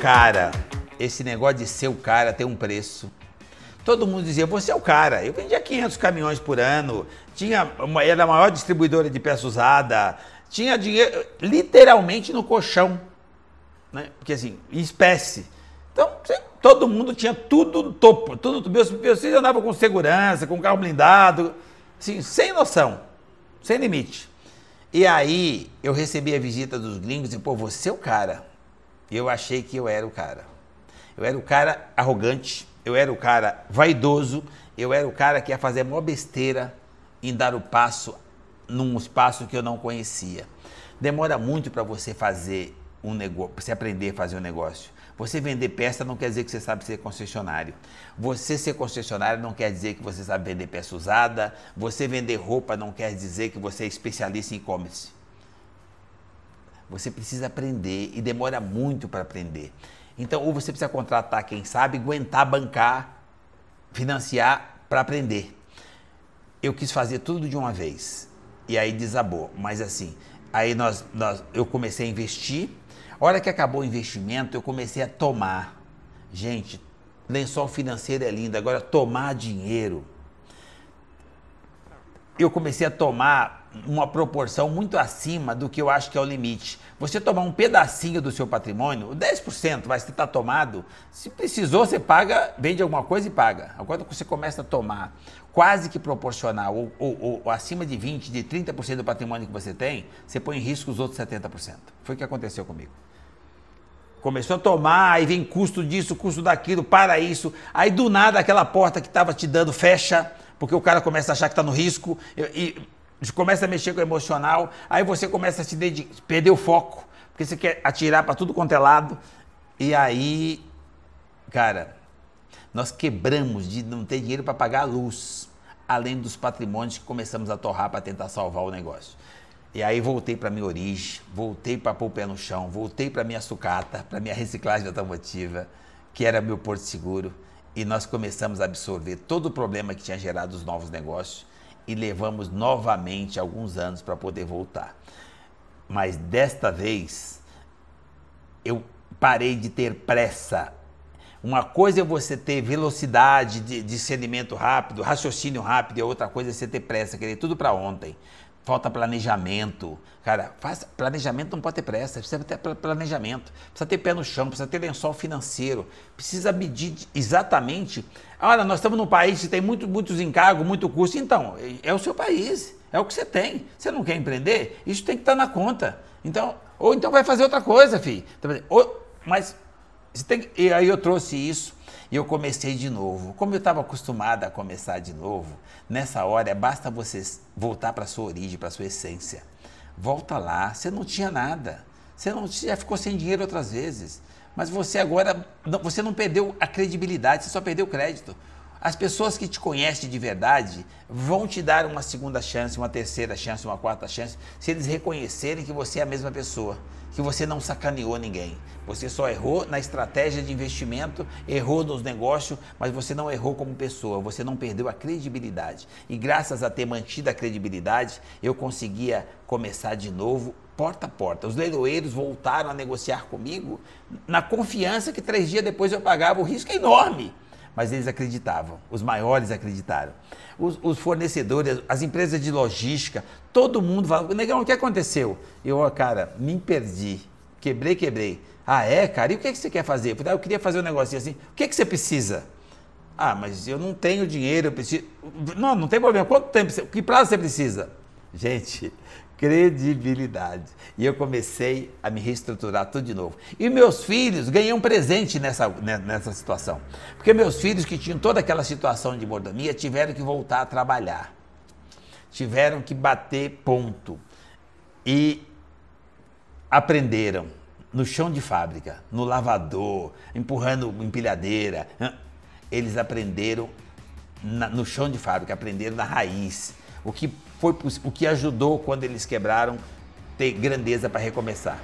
cara. Esse negócio de ser o cara tem um preço. Todo mundo dizia, você é o cara. Eu vendia 500 caminhões por ano, tinha era a maior distribuidora de peça usada, tinha dinheiro literalmente no colchão. Né? Porque assim, espécie. Então, todo mundo tinha tudo no topo. Tudo, meus, meus filhos andavam com segurança, com carro blindado, assim, sem noção, sem limite. E aí eu recebi a visita dos gringos e, pô, você é o cara. E eu achei que eu era o cara. Eu era o cara arrogante, eu era o cara vaidoso, eu era o cara que ia fazer a maior besteira em dar o passo num espaço que eu não conhecia. Demora muito para você fazer um negócio, você aprender a fazer um negócio. Você vender peça não quer dizer que você sabe ser concessionário. Você ser concessionário não quer dizer que você sabe vender peça usada. Você vender roupa não quer dizer que você é especialista em e-commerce. Você precisa aprender e demora muito para aprender. Então, ou você precisa contratar quem sabe, aguentar bancar, financiar para aprender. Eu quis fazer tudo de uma vez e aí desabou. Mas assim, aí nós, nós, eu comecei a investir. A hora que acabou o investimento, eu comecei a tomar. Gente, lençol financeiro é lindo, agora tomar dinheiro. Eu comecei a tomar uma proporção muito acima do que eu acho que é o limite. Você tomar um pedacinho do seu patrimônio, 10% vai estar tomado. Se precisou, você paga, vende alguma coisa e paga. Agora que você começa a tomar quase que proporcional, ou, ou, ou acima de 20%, de 30% do patrimônio que você tem, você põe em risco os outros 70%. Foi o que aconteceu comigo. Começou a tomar, aí vem custo disso, custo daquilo, para isso. Aí do nada aquela porta que estava te dando fecha, porque o cara começa a achar que está no risco. E, começa a mexer com o emocional, aí você começa a se dedicar, perder o foco, porque você quer atirar para tudo quanto é lado. E aí, cara, nós quebramos de não ter dinheiro para pagar a luz, além dos patrimônios que começamos a torrar para tentar salvar o negócio. E aí voltei para minha origem, voltei para pôr o pé no chão, voltei para minha sucata, para minha reciclagem automotiva, que era meu porto seguro, e nós começamos a absorver todo o problema que tinha gerado os novos negócios e levamos novamente alguns anos para poder voltar. Mas desta vez eu parei de ter pressa. Uma coisa é você ter velocidade de discernimento rápido, raciocínio rápido, e outra coisa é você ter pressa, querer tudo para ontem. Falta planejamento. Cara, faz, planejamento não pode ter pressa, precisa ter planejamento, precisa ter pé no chão, precisa ter lençol financeiro, precisa medir exatamente. Olha, nós estamos num país que tem muito, muitos encargos, muito custo. Então, é o seu país, é o que você tem. Você não quer empreender? Isso tem que estar na conta. Então, ou então vai fazer outra coisa, filho. Ou, mas você tem que, e aí eu trouxe isso e eu comecei de novo. Como eu estava acostumado a começar de novo, nessa hora basta você voltar para sua origem, para sua essência. Volta lá, você não tinha nada. Você não já ficou sem dinheiro outras vezes. Mas você agora, você não perdeu a credibilidade, você só perdeu o crédito. As pessoas que te conhecem de verdade vão te dar uma segunda chance, uma terceira chance, uma quarta chance, se eles reconhecerem que você é a mesma pessoa, que você não sacaneou ninguém. Você só errou na estratégia de investimento, errou nos negócios, mas você não errou como pessoa, você não perdeu a credibilidade. E graças a ter mantido a credibilidade, eu conseguia começar de novo porta a porta. Os leiloeiros voltaram a negociar comigo na confiança que três dias depois eu pagava o risco enorme mas eles acreditavam, os maiores acreditaram. Os, os fornecedores, as empresas de logística, todo mundo falava, negão, o que aconteceu? Eu, cara, me perdi, quebrei, quebrei. Ah, é, cara? E o que, é que você quer fazer? Ah, eu queria fazer um negocinho assim. O que, é que você precisa? Ah, mas eu não tenho dinheiro, eu preciso. Não, não tem problema. Quanto tempo? Que prazo você precisa? Gente, credibilidade. E eu comecei a me reestruturar tudo de novo. E meus filhos ganhei um presente nessa, né, nessa situação. Porque meus filhos que tinham toda aquela situação de mordomia tiveram que voltar a trabalhar. Tiveram que bater ponto. E aprenderam no chão de fábrica, no lavador, empurrando empilhadeira. Eles aprenderam na, no chão de fábrica, aprenderam na raiz. O que foi o que ajudou quando eles quebraram ter grandeza para recomeçar.